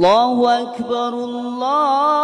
الله أكبر الله